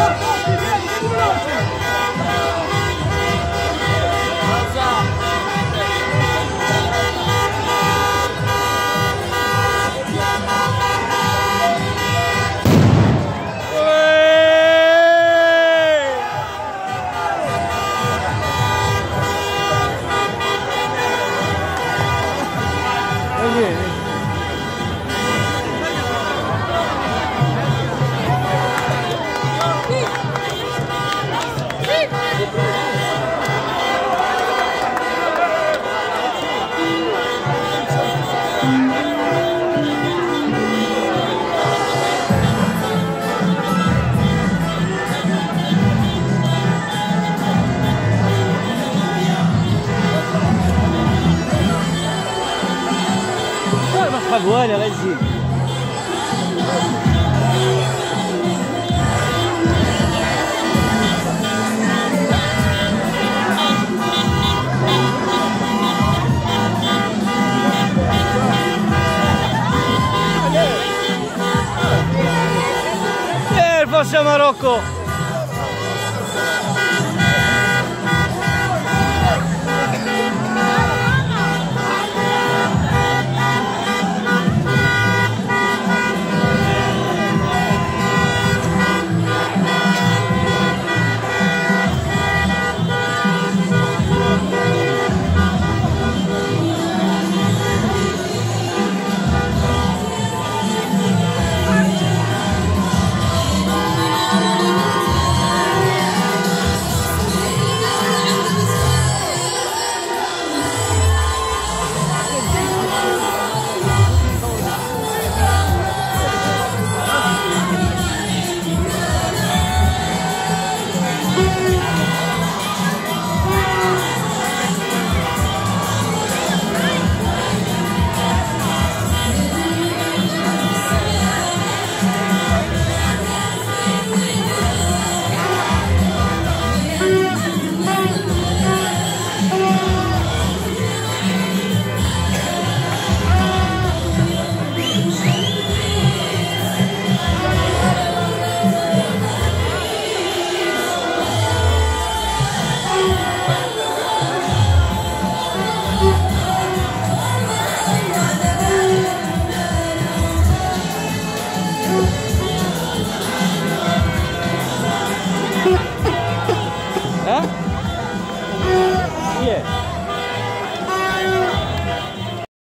Oh, Olha, vas-y. Eh, forza Marocco! 耶。Yeah.